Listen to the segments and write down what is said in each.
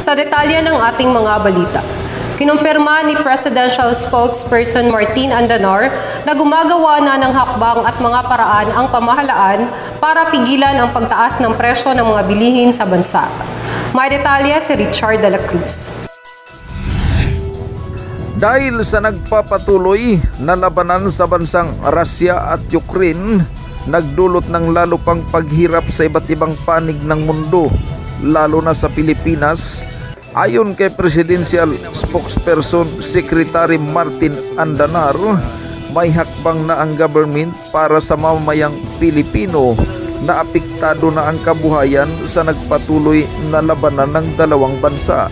Sa detalye ng ating mga balita. Kinumpirma ni Presidential Spokesperson Martin Andanor na gumagawa na ng hakbang at mga paraan ang pamahalaan para pigilan ang pagtaas ng presyo ng mga bilihin sa bansa. May detalye si Richard de la Cruz. Dahil sa nagpapatuloy na labanan sa bansang Russia at Ukraine, nagdulot ng lalo pang paghirap sa iba't ibang panig ng mundo, lalo na sa Pilipinas, ayon kay Presidential Spokesperson Secretary Martin Andanar, may hakbang na ang government para sa mamamayang Pilipino na apektado na ang kabuhayan sa nagpatuloy na labanan ng dalawang bansa.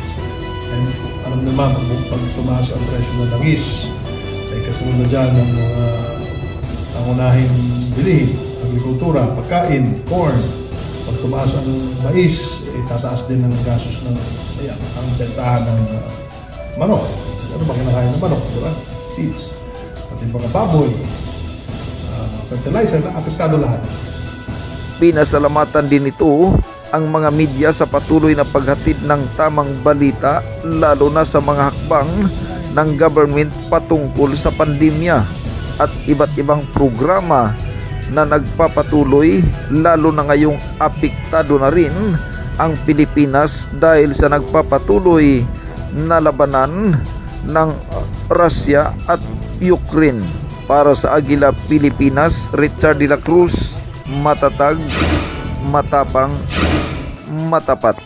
And alam naman pag tumaas ang presyo ng langis, ay kasunod na dyan ng mga pangunahing bilihin, agrikultura, pagkain, corn. Pag tumaas ang mais, ay tataas din ang gastos ng ayan, ang bentahan ng uh, manok. Ano ba kinakain ng manok, di ba? Feeds. Pati mga baboy, uh, fertilizer, na apektado lahat. Pinasalamatan din ito ang mga media sa patuloy na paghatid ng tamang balita lalo na sa mga hakbang ng government patungkol sa pandemya at iba't ibang programa na nagpapatuloy lalo na ngayong apektado na rin ang Pilipinas dahil sa nagpapatuloy na labanan ng Russia at Ukraine. Para sa Agila Pilipinas, Richard de la Cruz, matatag, matapang, matapat.